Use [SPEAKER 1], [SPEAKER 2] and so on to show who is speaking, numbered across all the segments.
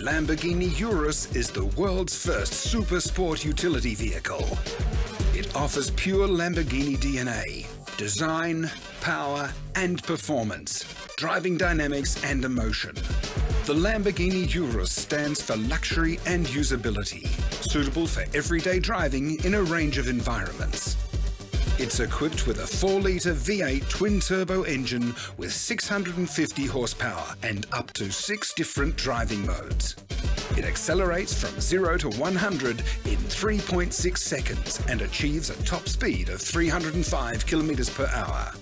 [SPEAKER 1] Lamborghini Urus is the world's first super sport utility vehicle. It offers pure Lamborghini DNA, design, power and performance, driving dynamics and emotion. The Lamborghini Urus stands for luxury and usability, suitable for everyday driving in a range of environments. It's equipped with a 4-litre V8 twin-turbo engine with 650 horsepower and up to six different driving modes. It accelerates from 0 to 100 in 3.6 seconds and achieves a top speed of 305 kilometers per hour.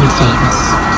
[SPEAKER 2] Famous.